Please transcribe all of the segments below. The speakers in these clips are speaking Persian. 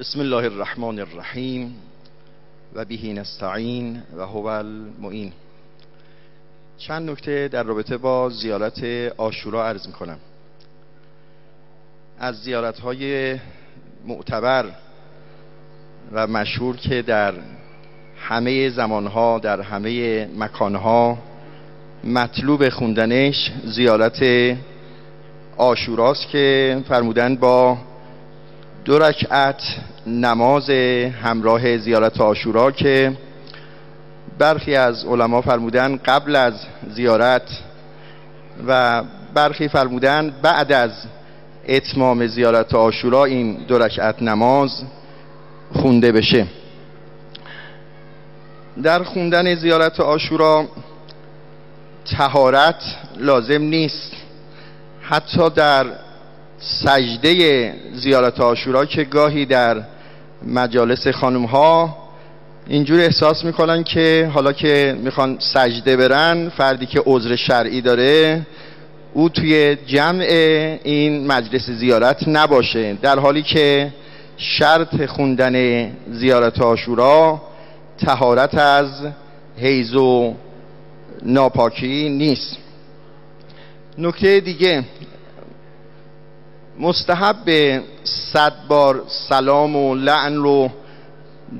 بسم الله الرحمن الرحیم و بهی نستعین و هو المعین. چند نکته در رابطه با زیارت آشورا عرض می کنم از زیارت های معتبر و مشهور که در همه زمانها در همه مکانها مطلوب خوندنش زیارت آشوراست که فرمودن با دو رکعت نماز همراه زیارت آشورا که برخی از علما فرمودن قبل از زیارت و برخی فرمودن بعد از اتمام زیارت آشورا این دو رکعت نماز خونده بشه. در خوندن زیارت آشورا تهارت لازم نیست. حتی در سجده زیارت آشورا که گاهی در مجالس خانم ها اینجور احساس می‌کنن که حالا که می‌خوان سجده برن فردی که عذر شرعی داره او توی جمع این مجلس زیارت نباشه. در حالی که شرط خوندن زیارت آشورا تهارت از حیز و ناپاکی نیست. نکته دیگه مستحب به صد بار سلام و لعن رو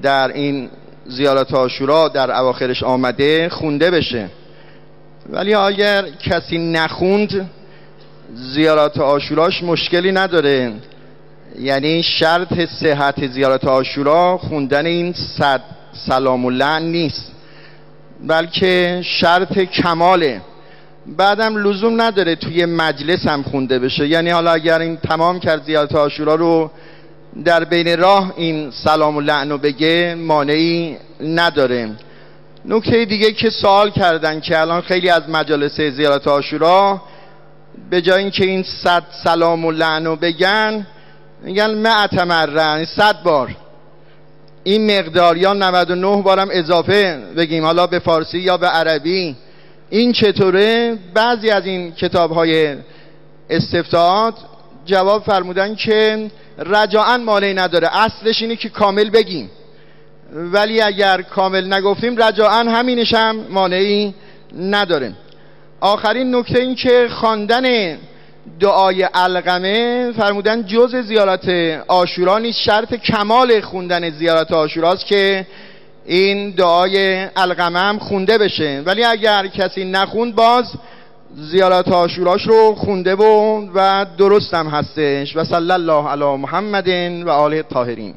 در این زیارت آشورا در اواخرش آمده خونده بشه. ولی اگر کسی نخوند زیارت آشوراش مشکلی نداره. یعنی شرط صحت زیارت آشورا خوندن این صد سلام و لعن نیست بلکه شرط کماله. بعدم لزوم نداره توی مجلس هم خونده بشه. یعنی حالا اگر این تمام کرد زیارت آشورا رو در بین راه این سلام و لعن رو بگه مانعی نداره. نکته دیگه که سوال کردن که الان خیلی از مجالس زیارت آشورا به جای اینکه این صد سلام و لعن رو بگن میگن معت مرن صد بار. این مقدار یا 99 بارم اضافه بگیم. حالا به فارسی یا به عربی. این چطوره؟ بعضی از این کتاب های استفتاعات جواب فرمودن که رجاعا مانعی نداره. اصلش اینه که کامل بگیم. ولی اگر کامل نگفتیم رجاعا همینش هم مانعی نداره. آخرین نکته این که خواندن دعای علقمه فرمودن جز زیارت آشورا نیست. شرط کمال خوندن زیارت آشوراست که این دعای علقمه هم خونده بشه. ولی اگر کسی نخوند باز زیارت آشوراش رو خونده و و درست هم هستش. و صلی الله علی محمد و آله طاهرین.